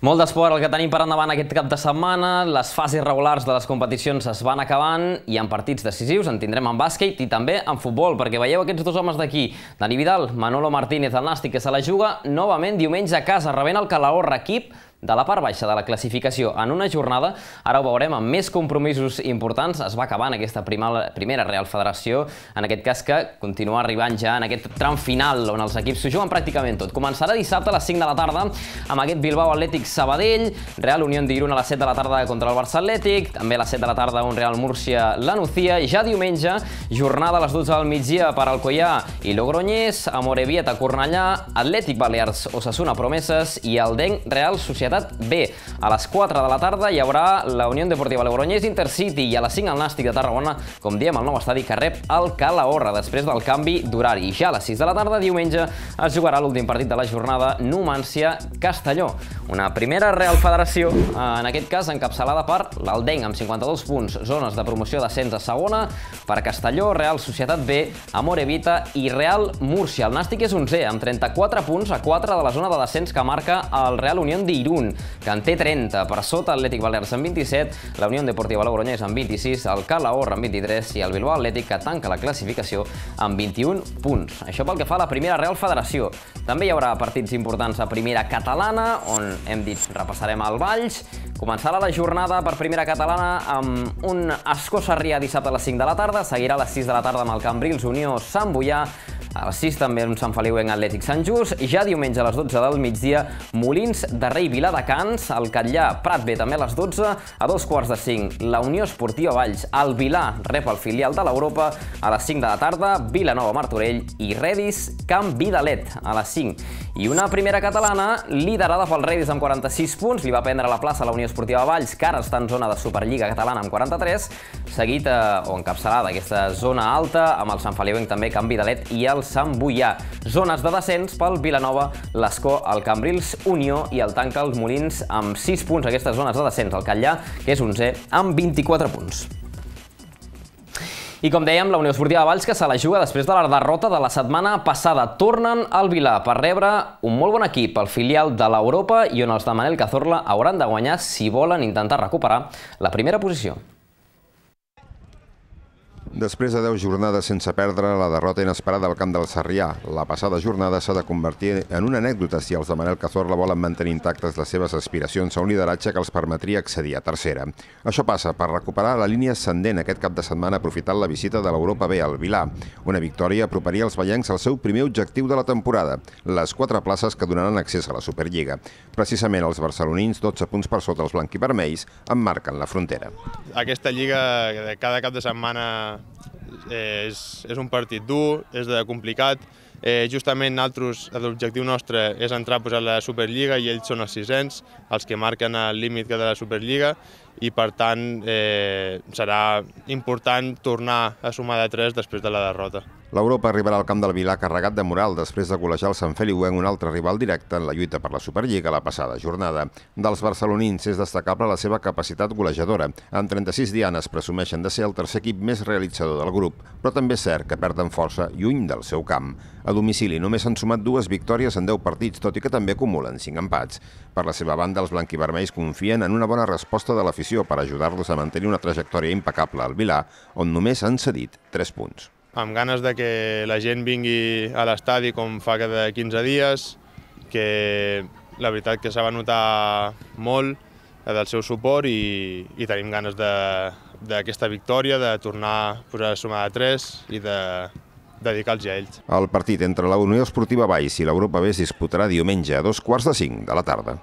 Molt d'esport el que tenim per endavant aquest cap de setmana. Les fases regulars de les competicions es van acabant i en partits decisius en tindrem en bàsquet i també en futbol, perquè veieu aquests dos homes d'aquí, Dani Vidal, Manolo Martínez, el Nàstic, que se la juga novament diumenge a casa, rebent el Calahorra, equip de la part baixa de la classificació en una jornada. Ara ho veurem amb més compromisos importants. Es va acabar en aquesta primera, Real Federació, en aquest cas que continua arribant ja en aquest tram final on els equips s'ho juguen pràcticament tot. Començarà dissabte a les 5 de la tarda amb aquest Bilbao Atlètic Sabadell, Real Unión d'Irun a les 7 de la tarda contra el Barça Atlètic, també a les 7 de la tarda un Real Múrcia La Nucía, ja diumenge, jornada a les 12 del migdia per Alcoyà i Logroñés, Amorebieta Cornellà, Atlètic Balears Osasuna Promeses i el Denc Real Societat societat B. A les 4 de la tarda hi haurà la Unió Deportiva Logroñés Intercity i a les 5 el Nàstic de Tarragona, com diem, el nou estadi que rep el Calahorra després del canvi d'horari. Ja a les 6 de la tarda, diumenge, es jugarà l'últim partit de la jornada Numància-Castelló. Una primera Real Federació, en aquest cas encapçalada per l'Aldenc, amb 52 punts, zones de promoció d'ascens a segona, per Castelló, Real Societat B, Amore Vita i Real Múrcia. El Nàstic és 11, amb 34 punts a 4 de la zona de descens que marca el Real Unión d'Irun. 21, que en té 30. Per sota, Atlètic Balears amb 27, la Unió Deportiva Logroñés amb 26, el Calahorra amb 23 i el Bilbao Atlètic, que tanca la classificació amb 21 punts. Això pel que fa a la primera Real Federació. També hi haurà partits importants a primera catalana, on hem dit repassarem el Valls. Començarà la jornada per primera catalana amb un Escó Sarrià dissabte a les 5 de la tarda, seguirà a les 6 de la tarda amb el Cambrils Unió Sant Boià, a les 6 també un Sant Feliu en Atlètic Sant Just. Ja diumenge a les 12 del migdia, Molins de Rei Viladecans, el Catllà Prat B també a les 12. A dos quarts de 5, la Unió Esportiva Valls, el Vilà rep el filial de l'Europa. A les 5 de la tarda, Vilanova Martorell i Redis Camp Vidalet a les 5. I una primera catalana liderada pel Redis amb 46 punts, li va prendre la plaça a la Unió Esportiva Valls, que ara està en zona de Superliga catalana amb 43, seguit eh, o encapçalada aquesta zona alta amb el Sant Feliuenc també Camp Vidalet i el el Sant Boià. Zones de descens pel Vilanova, l'Escó, el Cambrils, Unió i el Tanca els Molins amb 6 punts aquestes zones de descens. El Catllà, que és 11, amb 24 punts. I com dèiem, la Unió Esportiva Valls que se la juga després de la derrota de la setmana passada. Tornen al Vilà per rebre un molt bon equip, el filial de l'Europa i on els de Manel Cazorla hauran de guanyar si volen intentar recuperar la primera posició. Després de 10 jornades sense perdre, la derrota inesperada al camp del Sarrià, la passada jornada s'ha de convertir en una anècdota si els de Manel Cazorla volen mantenir intactes les seves aspiracions a un lideratge que els permetria accedir a tercera. Això passa per recuperar la línia ascendent aquest cap de setmana aprofitant la visita de l'Europa B al Vilà. Una victòria aproparia els ballencs al seu primer objectiu de la temporada, les quatre places que donaran accés a la Superliga. Precisament els barcelonins, 12 punts per sota els blanquivermells, emmarquen la frontera. Aquesta lliga cada cap de setmana és, és un partit dur, és de complicat, eh, justament nosaltres, l'objectiu nostre és entrar pues, a la Superliga i ells són els sisens, els que marquen el límit de la Superliga i per tant eh, serà important tornar a sumar de 3 després de la derrota. L'Europa arribarà al camp del Vilà carregat de moral després de golejar el Sant Feliuenc, un altre rival directe en la lluita per la Superliga la passada jornada. Dels barcelonins és destacable la seva capacitat golejadora. En 36 dianes presumeixen de ser el tercer equip més realitzador del grup, però també és cert que perden força lluny del seu camp. A domicili només han sumat dues victòries en 10 partits, tot i que també acumulen 5 empats. Per la seva banda, els blanquivermells confien en una bona resposta de l'afició per ajudar-los a mantenir una trajectòria impecable al Vilà, on només han cedit 3 punts amb ganes de que la gent vingui a l'estadi com fa cada 15 dies, que la veritat que s'ha va notar molt del seu suport i, i tenim ganes d'aquesta victòria, de tornar a posar a sumar de 3 i de dedicar-los a ells. El partit entre la Unió Esportiva Baix i l'Europa B es disputarà diumenge a dos quarts de cinc de la tarda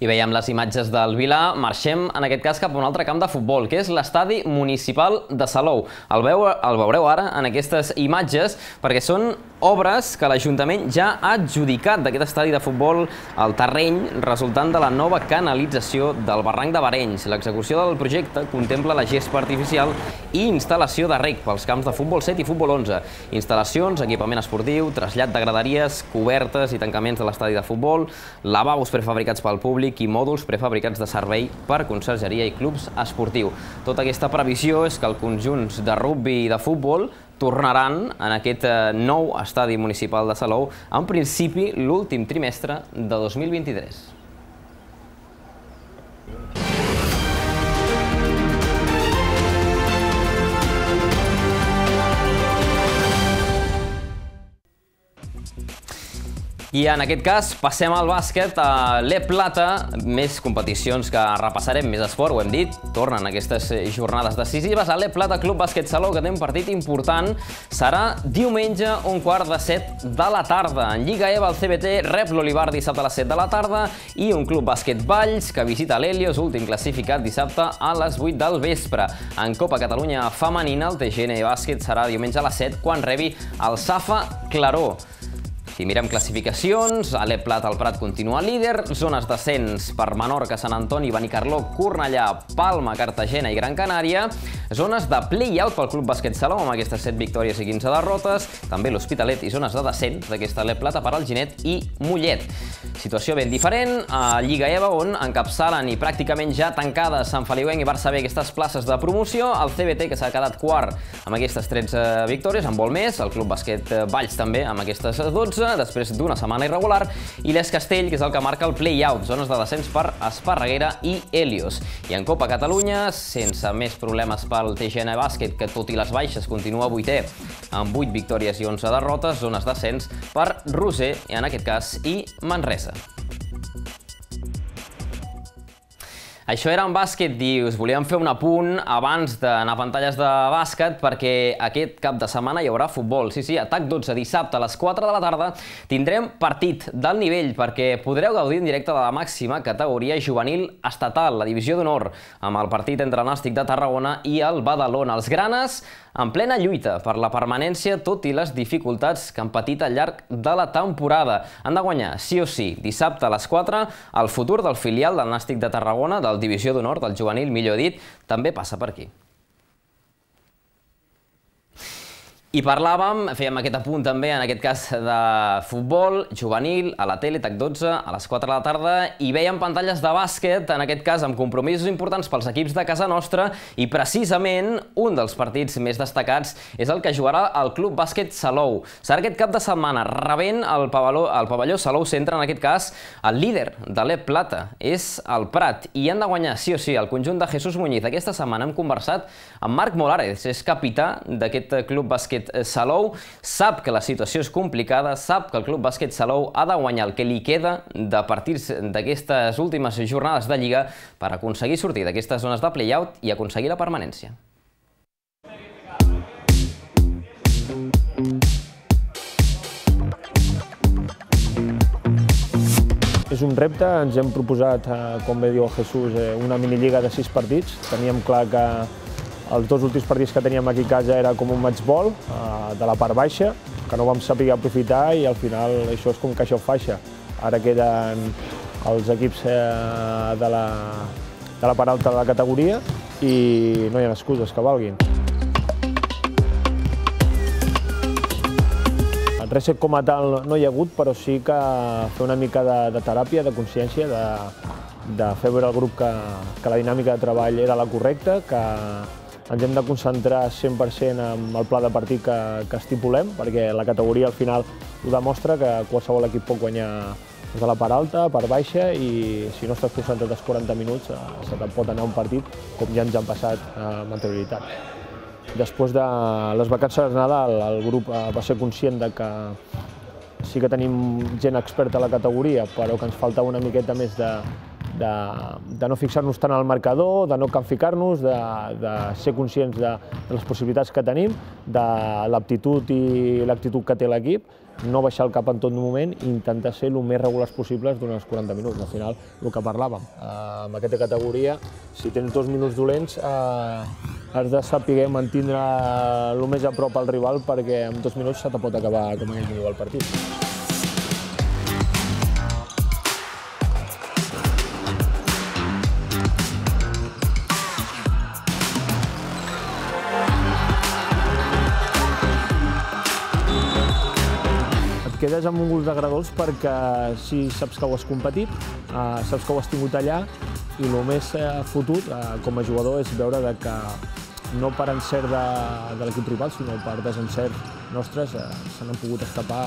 i veiem les imatges del Vilà, marxem en aquest cas cap a un altre camp de futbol, que és l'estadi municipal de Salou. El, veu, el veureu ara en aquestes imatges perquè són obres que l'Ajuntament ja ha adjudicat d'aquest estadi de futbol al terreny resultant de la nova canalització del barranc de Barenys. L'execució del projecte contempla la gespa artificial i instal·lació de rec pels camps de futbol 7 i futbol 11. Instal·lacions, equipament esportiu, trasllat de graderies, cobertes i tancaments de l'estadi de futbol, lavabos prefabricats pel públic, i mòduls prefabricats de servei per consergeria i clubs esportiu. Tota aquesta previsió és que els conjunts de rugby i de futbol tornaran en aquest eh, nou estadi municipal de Salou, en principi l'últim trimestre de 2023. I en aquest cas passem al bàsquet a l'E Plata, més competicions que repassarem, més esport, ho hem dit, tornen aquestes jornades decisives. A l'E Plata Club Bàsquet Salou, que té un partit important, serà diumenge un quart de set de la tarda. En Lliga EVA el CBT rep l'Olivar dissabte a les 7 de la tarda i un Club Bàsquet Valls que visita l'Helios, últim classificat dissabte a les 8 del vespre. En Copa Catalunya Femenina, el TGN Bàsquet serà diumenge a les 7 quan rebi el Safa Claró. Si mirem classificacions, Ale Plat al Prat continua líder, zones d'ascens per Menorca, Sant Antoni, Benicarló, Cornellà, Palma, Cartagena i Gran Canària, zones de play-out pel Club Bàsquet Salou amb aquestes 7 victòries i 15 derrotes, també l'Hospitalet i zones de descens d'aquesta Ale Plata per al Ginet i Mollet. Situació ben diferent. A Lliga EVA, on encapçalen i pràcticament ja tancades Sant Feliuenc i Barça B aquestes places de promoció, el CBT, que s'ha quedat quart amb aquestes 13 victòries, en vol més, el Club Bàsquet Valls també amb aquestes 12, després d'una setmana irregular, i l'Es Castell, que és el que marca el play-out, zones de descens per Esparreguera i Helios. I en Copa Catalunya, sense més problemes pel TGN Bàsquet, que tot i les baixes continua vuitè, amb 8 victòries i 11 derrotes, zones d'ascens per Roser, en aquest cas, i Manresa. Això era en bàsquet, dius. Volíem fer un apunt abans d'anar a pantalles de bàsquet perquè aquest cap de setmana hi haurà futbol. Sí, sí, atac 12, dissabte a les 4 de la tarda tindrem partit del nivell perquè podreu gaudir en directe de la màxima categoria juvenil estatal, la divisió d'honor, amb el partit entre el Nàstic de Tarragona i el Badalona. Els granes en plena lluita per la permanència, tot i les dificultats que han patit al llarg de la temporada. Han de guanyar, sí o sí, dissabte a les 4, el futur del filial del Nàstic de Tarragona, del Divisió d'Honor, del juvenil, millor dit, també passa per aquí. I parlàvem, fèiem aquest apunt també, en aquest cas de futbol, juvenil, a la tele, TAC 12, a les 4 de la tarda, i veiem pantalles de bàsquet, en aquest cas amb compromisos importants pels equips de casa nostra, i precisament un dels partits més destacats és el que jugarà el Club Bàsquet Salou. Serà aquest cap de setmana, rebent el pavelló, el pavelló Salou Centre, en aquest cas, el líder de l'E Plata, és el Prat, i han de guanyar sí o sí el conjunt de Jesús Muñiz. Aquesta setmana hem conversat amb Marc Molares, és capità d'aquest Club Bàsquet bàsquet Salou sap que la situació és complicada, sap que el Club Bàsquet Salou ha de guanyar el que li queda de partits d'aquestes últimes jornades de Lliga per aconseguir sortir d'aquestes zones de play-out i aconseguir la permanència. És un repte, ens hem proposat, eh, com bé diu el Jesús, eh, una minilliga de sis partits. Teníem clar que els dos últims partits que teníem aquí a casa era com un match ball eh, de la part baixa, que no vam saber aprofitar i al final això és com caixa o faixa. Ara queden els equips eh, de, la, de la part alta de la categoria i no hi ha excuses que valguin. Res com a tal no hi ha hagut, però sí que fer una mica de, de teràpia, de consciència, de, de fer veure al grup que, que la dinàmica de treball era la correcta, que ens hem de concentrar 100% en el pla de partit que, que estipulem, perquè la categoria al final ho demostra que qualsevol equip pot guanyar de la part alta, part baixa, i si no estàs concentrat els 40 minuts, se te'n pot anar un partit com ja ens han passat eh, amb anterioritat. Després de les vacances de Nadal, el grup eh, va ser conscient de que sí que tenim gent experta a la categoria, però que ens faltava una miqueta més de, de, de no fixar-nos tant al marcador, de no ficar-nos, de, de ser conscients de, de les possibilitats que tenim, de l'aptitud i l'actitud que té l'equip, no baixar el cap en tot moment i intentar ser el més regulars possibles durant els 40 minuts. Al final, el que parlàvem, eh, amb aquesta categoria, si tens dos minuts dolents, eh, has de saber mantindre el més a prop al rival perquè en dos minuts se te pot acabar, com ell diu, el partit. Quedes amb un gust de gradols perquè si saps que ho has competit, eh, saps que ho has tingut allà i el més eh, fotut eh, com a jugador és veure de que no per encert de, de l'equip rival, sinó per desencert nostres, eh, se n'han pogut escapar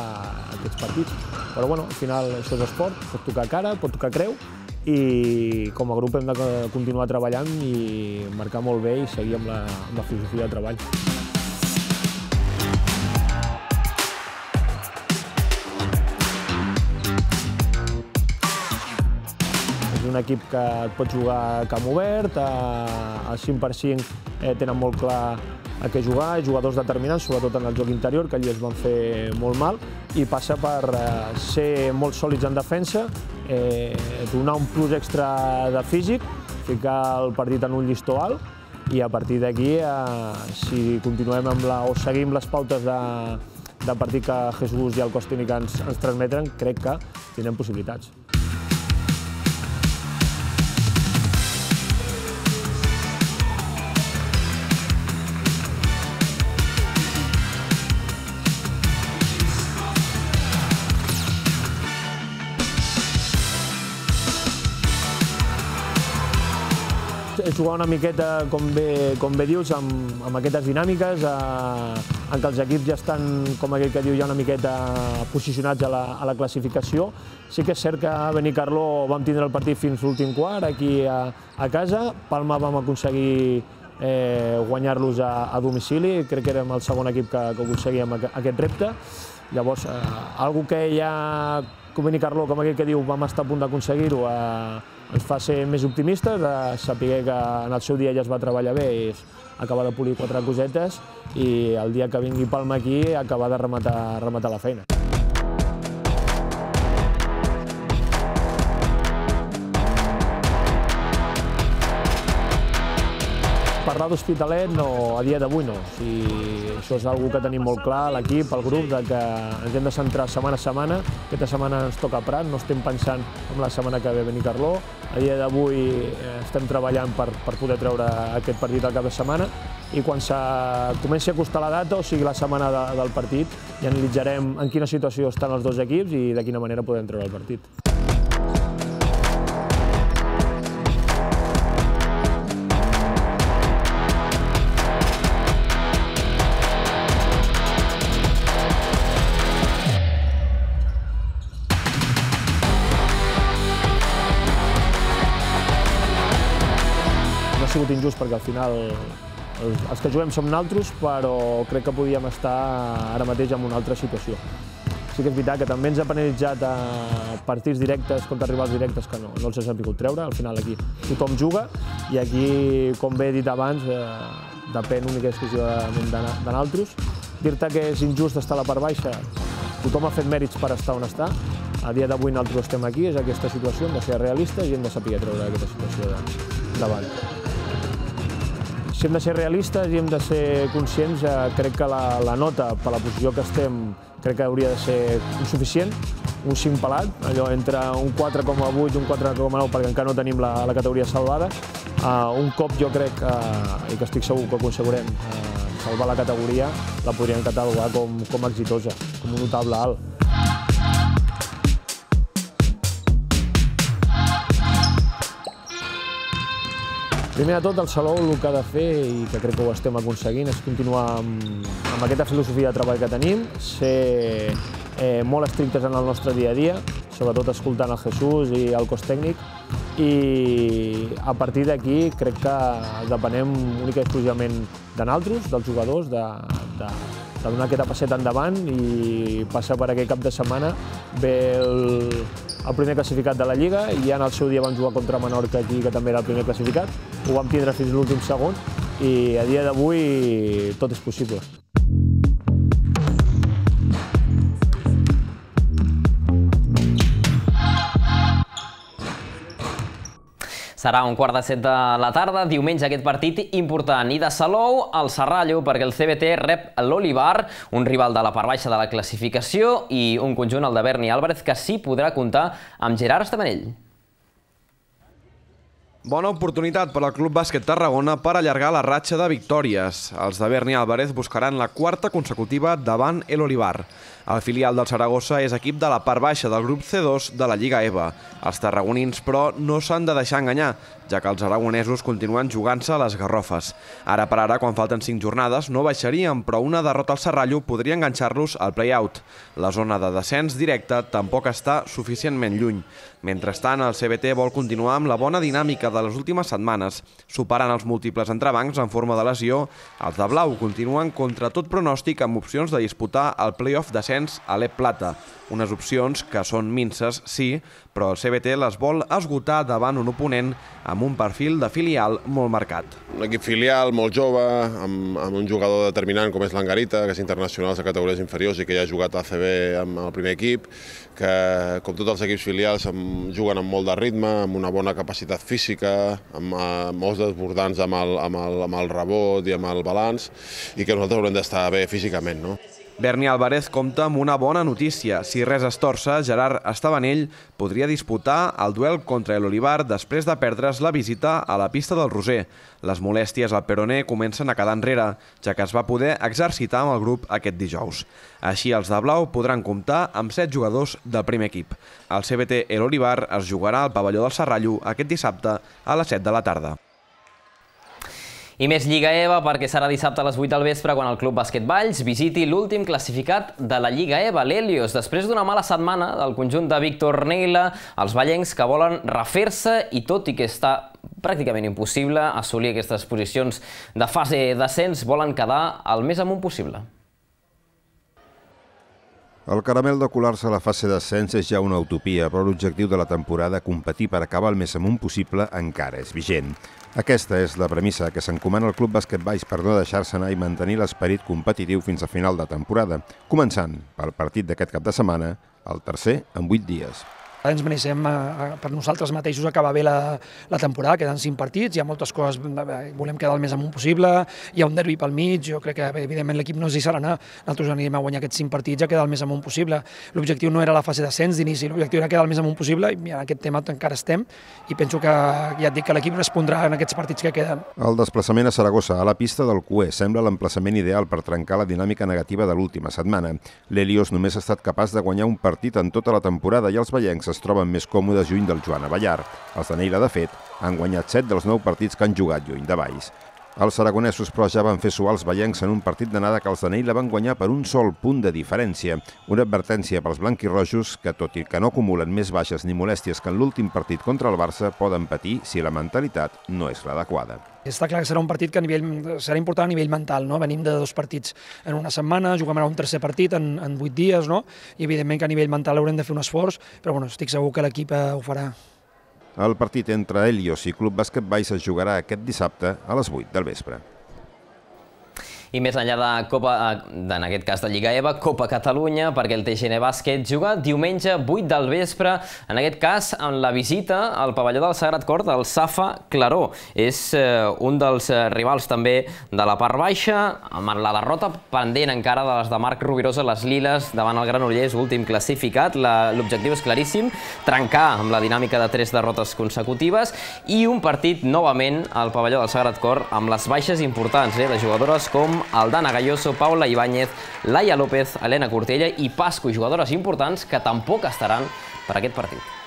aquests partits. Però bueno, al final això és esport, pot tocar cara, pot tocar creu, i com a grup hem de continuar treballant i marcar molt bé i seguir amb la, la filosofia de treball. Un equip que et pot jugar camp obert, a, a 5 per 5 eh, tenen molt clar a què jugar, jugadors determinants, sobretot en el joc interior, que allí es van fer molt mal, i passa per eh, ser molt sòlids en defensa, eh, donar un plus extra de físic, ficar el partit en un llistó alt, i a partir d'aquí, eh, si continuem amb la, o seguim les pautes de, de partit que Jesús i el cos tècnic ens, ens transmeten, crec que tindrem possibilitats. Jugar una miqueta, com bé, com bé dius, amb, amb aquestes dinàmiques, eh, en què els equips ja estan, com aquell que diu, ja una miqueta posicionats a la, a la classificació. Sí que és cert que a Benicarló vam tindre el partit fins l'últim quart, aquí a, a casa. Palma vam aconseguir eh, guanyar-los a, a domicili, crec que érem el segon equip que, que aconseguíem aquest repte. Llavors, eh, algo que ja com Benicarló, com aquell que diu, vam estar a punt d'aconseguir-ho, eh, ens fa ser més optimistes, de saber que en el seu dia ja es va treballar bé i acabar de polir quatre cosetes i el dia que vingui Palma aquí acabar de rematar, rematar la feina. Parlar d'Hospitalet no, a dia d'avui no. Sigui, això és una que tenim molt clar, l'equip, el grup, de que ens hem de centrar setmana a setmana. Aquesta setmana ens toca Prat, no estem pensant en la setmana que ve Benicarló. A dia d'avui eh, estem treballant per, per poder treure aquest partit al cap de setmana i quan comenci a costar la data, o sigui la setmana de, del partit, ja analitzarem en quina situació estan els dos equips i de quina manera podem treure el partit. Injust perquè al final els, que juguem som naltros, però crec que podíem estar ara mateix en una altra situació. Sí que és veritat que també ens ha penalitzat a partits directes contra rivals directes que no, no els hem pogut treure. Al final aquí tothom juga i aquí, com bé he dit abans, eh, depèn única i exclusivament de naltros. Dir-te que és injust estar a la part baixa, tothom ha fet mèrits per estar on està. A dia d'avui nosaltres estem aquí, és aquesta situació, hem de ser realistes i hem de saber treure aquesta situació davant si hem de ser realistes i hem de ser conscients, eh, crec que la, la nota per la posició que estem crec que hauria de ser insuficient, un 5 pelat, allò entre un 4,8 i un 4,9 perquè encara no tenim la, la categoria salvada. Uh, un cop jo crec, uh, i que estic segur que aconseguirem uh, salvar la categoria, la podríem catalogar com, com exitosa, com un notable alt. Primer de tot, el Salou el que ha de fer, i que crec que ho estem aconseguint, és continuar amb, amb aquesta filosofia de treball que tenim, ser eh, molt estrictes en el nostre dia a dia, sobretot escoltant el Jesús i el cos tècnic, i a partir d'aquí crec que depenem única i exclusivament de naltros, dels jugadors, de, de, de donar aquesta passeta endavant i passar per aquest cap de setmana ve el, el primer classificat de la Lliga i ja en el seu dia vam jugar contra Menorca aquí, que també era el primer classificat. Ho vam tindre fins l'últim segon i a dia d'avui tot és possible. Serà un quart de set de la tarda, diumenge aquest partit important. I de Salou al Serrallo, perquè el CBT rep l'Olivar, un rival de la part baixa de la classificació, i un conjunt, el de Berni Álvarez, que sí podrà comptar amb Gerard Estabanell. Bona oportunitat per al Club Bàsquet Tarragona per allargar la ratxa de victòries. Els de Berni Álvarez buscaran la quarta consecutiva davant el Olivar. El filial del Saragossa és equip de la part baixa del grup C2 de la Lliga EVA. Els tarragonins, però, no s'han de deixar enganyar. Ja que els aragonesos continuen jugant-se a les garrofes. Ara per ara, quan falten 5 jornades, no baixarien, però una derrota al Serrallo podria enganxar-los al play-out. La zona de descens directe tampoc està suficientment lluny. Mentrestant, el CBT vol continuar amb la bona dinàmica de les últimes setmanes, superant els múltiples entrebancs en forma de lesió. Els de blau continuen contra tot pronòstic amb opcions de disputar el play-off descens a l'Ep Plata, unes opcions que són minces, sí, però el CBT les vol esgotar davant un oponent amb un perfil de filial molt marcat. Un equip filial molt jove, amb, amb un jugador determinant com és l'Angarita, que és internacional de categories inferiors i que ja ha jugat a ACB amb el primer equip, que com tots els equips filials juguen amb molt de ritme, amb una bona capacitat física, amb, amb molts desbordants amb el, amb, el, amb el rebot i amb el balanç, i que nosaltres haurem d'estar bé físicament. No? Berni Álvarez compta amb una bona notícia. Si res es torça, Gerard Estavanell podria disputar el duel contra l'Olivar després de perdre's la visita a la pista del Roser. Les molèsties al peroné comencen a quedar enrere, ja que es va poder exercitar amb el grup aquest dijous. Així, els de blau podran comptar amb set jugadors del primer equip. El CBT El Olivar es jugarà al pavelló del Serrallo aquest dissabte a les 7 de la tarda. I més Lliga EVA perquè serà dissabte a les 8 del vespre quan el Club Bàsquet Valls visiti l'últim classificat de la Lliga EVA, l'Helios. Després d'una mala setmana del conjunt de Víctor Neila, els ballencs que volen refer-se i tot i que està pràcticament impossible assolir aquestes posicions de fase d'ascens, volen quedar el més amunt possible. El caramel de colar-se a la fase d'ascens és ja una utopia, però l'objectiu de la temporada, competir per acabar el més amunt possible, encara és vigent. Aquesta és la premissa que s'encomana al Club Bàsquet Baix per no deixar-se anar i mantenir l'esperit competitiu fins a final de temporada, començant pel partit d'aquest cap de setmana, el tercer en 8 dies. Ens mereixem a, per nosaltres mateixos acabar bé la, la temporada, queden cinc partits, hi ha moltes coses, volem quedar el més amunt possible, hi ha un derbi pel mig, jo crec que evidentment l'equip no es deixarà anar, nosaltres anirem a guanyar aquests cinc partits a quedar el més amunt possible. L'objectiu no era la fase d'ascens d'inici, l'objectiu era quedar el més amunt possible i en aquest tema encara estem i penso que ja et dic que l'equip respondrà en aquests partits que queden. El desplaçament a Saragossa, a la pista del CUE, sembla l'emplaçament ideal per trencar la dinàmica negativa de l'última setmana. L'Helios només ha estat capaç de guanyar un partit en tota la temporada i els veiencs es troben més còmodes lluny del Joan Avellar. Els de Neila, de fet, han guanyat 7 dels 9 partits que han jugat lluny de Valls. Els aragonesos, però, ja van fer suar els veiencs en un partit d'anada que els de Neila van guanyar per un sol punt de diferència. Una advertència pels blanquirrojos que, tot i que no acumulen més baixes ni molèsties que en l'últim partit contra el Barça, poden patir si la mentalitat no és l'adequada. Està clar que serà un partit que a nivell, serà important a nivell mental, no? Venim de dos partits en una setmana, juguem ara un tercer partit en, en vuit dies, no? I evidentment que a nivell mental haurem de fer un esforç, però bueno, estic segur que l'equip eh, ho farà. El partit entre Helios i Club Bàsquet Baix es jugarà aquest dissabte a les 8 del vespre. I més enllà de Copa, eh, en aquest cas de Lliga EVA, Copa Catalunya, perquè el TGN Bàsquet juga diumenge 8 del vespre, en aquest cas en la visita al pavelló del Sagrat Cor del Safa Claró. És eh, un dels eh, rivals també de la part baixa, amb la derrota pendent encara de les de Marc Rubirosa, les Liles, davant el Granollers, últim classificat. L'objectiu és claríssim, trencar amb la dinàmica de tres derrotes consecutives i un partit novament al pavelló del Sagrat Cor amb les baixes importants eh, de jugadores com Aldana Galloso, Paula Ibáñez, Laia López, Helena Cortella i Pasco, jugadores importants que tampoc estaran per aquest partit.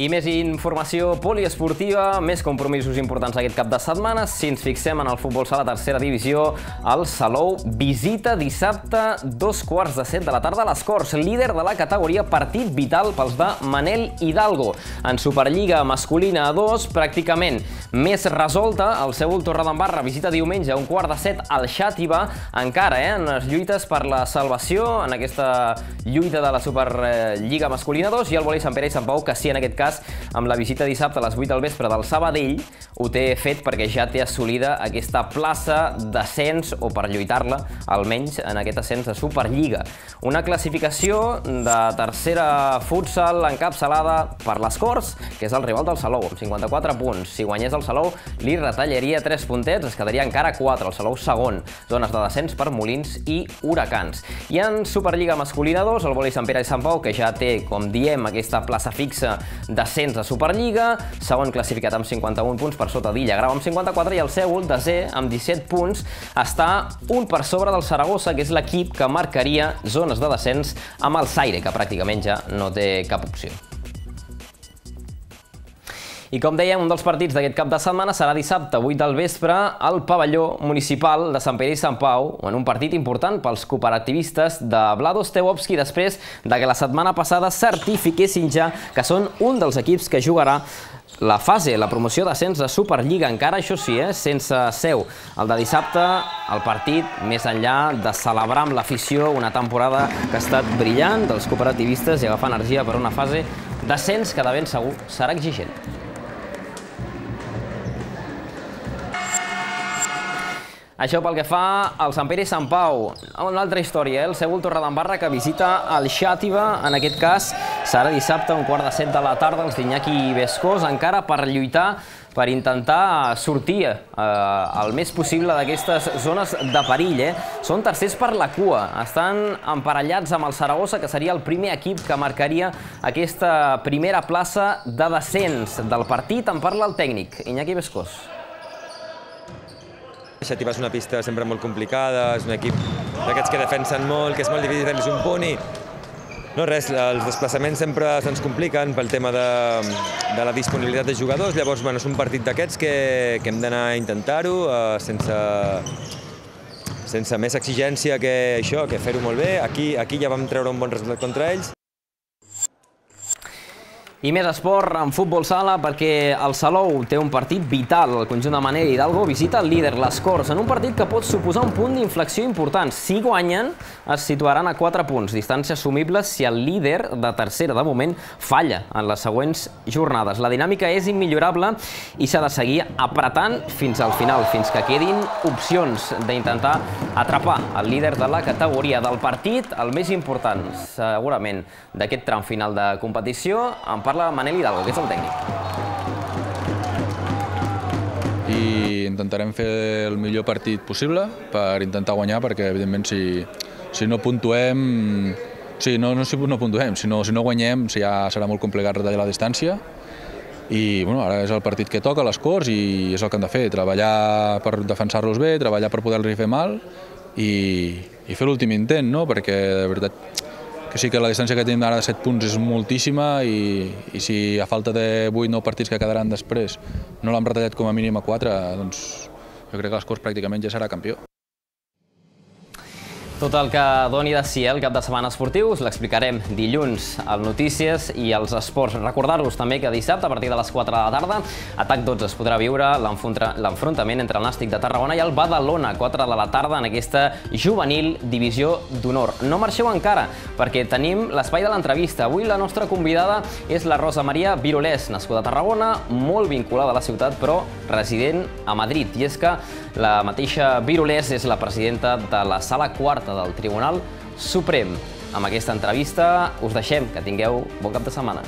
I més informació poliesportiva, més compromisos importants aquest cap de setmana. Si ens fixem en el futbol sala tercera divisió, el Salou visita dissabte dos quarts de set de la tarda a les Corts, líder de la categoria partit vital pels de Manel Hidalgo. En Superliga masculina a dos, pràcticament més resolta, el Seul Torredembarra visita diumenge a un quart de set al Xàtiva, encara eh, en les lluites per la salvació, en aquesta lluita de la Superliga masculina 2, i el Volei Sant Pere i Sant Pau, que sí, en aquest cas, amb la visita dissabte a les 8 del vespre del Sabadell, ho té fet perquè ja té assolida aquesta plaça d'ascens, o per lluitar-la, almenys en aquest ascens de Superliga. Una classificació de tercera futsal encapçalada per les Corts, que és el rival del Salou, amb 54 punts. Si guanyés el Salou, li retallaria 3 puntets, es quedaria encara 4, el Salou segon. Zones de descens per Molins i Huracans. I en Superliga masculina 2, el Voli Sant Pere i Sant Pau, que ja té, com diem, aquesta plaça fixa descens de Superliga, segon classificat amb 51 punts per sota d'Illa Grau amb 54 i el Seul, desè, amb 17 punts, està un per sobre del Saragossa, que és l'equip que marcaria zones de descens amb el Saire, que pràcticament ja no té cap opció. I com dèiem, un dels partits d'aquest cap de setmana serà dissabte, 8 del vespre, al pavelló municipal de Sant Pere i Sant Pau, en un partit important pels cooperativistes de Vlado Stewowski després de que la setmana passada certifiquessin ja que són un dels equips que jugarà la fase, la promoció d'ascens de Superliga, encara això sí, eh, sense seu. El de dissabte, el partit, més enllà de celebrar amb l'afició una temporada que ha estat brillant dels cooperativistes i agafar energia per una fase d'ascens que de ben segur serà exigent. Això pel que fa al Sant Pere i Sant Pau. Una altra història, eh? el Seul Torredembarra que visita el Xàtiva, en aquest cas serà dissabte un quart de set de la tarda, els d'Iñaki Vescós, encara per lluitar per intentar sortir eh, el més possible d'aquestes zones de perill. Eh? Són tercers per la cua, estan emparellats amb el Saragossa, que seria el primer equip que marcaria aquesta primera plaça de descens del partit. En parla el tècnic, Iñaki Vescós. Xativa és una pista sempre molt complicada, és un equip d'aquests que defensen molt, que és molt difícil fer-los un punt i no res, els desplaçaments sempre se'ns compliquen pel tema de, de la disponibilitat de jugadors, llavors bueno, és un partit d'aquests que, que hem d'anar a intentar-ho eh, sense, sense més exigència que això, que fer-ho molt bé. Aquí, aquí ja vam treure un bon resultat contra ells. I més esport en futbol sala perquè el Salou té un partit vital. El conjunt de Manera Hidalgo visita el líder, les Corts, en un partit que pot suposar un punt d'inflexió important. Si guanyen, es situaran a 4 punts, distància assumible si el líder de tercera de moment falla en les següents jornades. La dinàmica és immillorable i s'ha de seguir apretant fins al final, fins que quedin opcions d'intentar atrapar el líder de la categoria del partit, el més important, segurament, d'aquest tram final de competició. En parla Manel Hidalgo, que és el tècnic. I intentarem fer el millor partit possible per intentar guanyar, perquè evidentment si, si no puntuem, sí, no, no, si no puntuem, si no, si no guanyem ja serà molt complicat retallar la distància i bueno, ara és el partit que toca, les Corts, i és el que hem de fer, treballar per defensar-los bé, treballar per poder-los fer mal i, i fer l'últim intent, no? perquè de veritat que sí que la distància que tenim ara de 7 punts és moltíssima i, i si a falta de 8-9 partits que quedaran després no l'han retallat com a mínim a 4, doncs jo crec que l'Escors pràcticament ja serà campió. Tot el que doni de si el cap de setmana esportiu us l'explicarem dilluns al Notícies i als Esports. Recordar-vos també que dissabte, a partir de les 4 de la tarda, a TAC 12 es podrà viure l'enfrontament entre el Nàstic de Tarragona i el Badalona, 4 de la tarda, en aquesta juvenil divisió d'honor. No marxeu encara, perquè tenim l'espai de l'entrevista. Avui la nostra convidada és la Rosa Maria Virolès, nascuda a Tarragona, molt vinculada a la ciutat, però resident a Madrid. I és que la mateixa Virolès és la presidenta de la sala quarta del Tribunal Suprem. Amb aquesta entrevista us deixem que tingueu bon cap de setmana.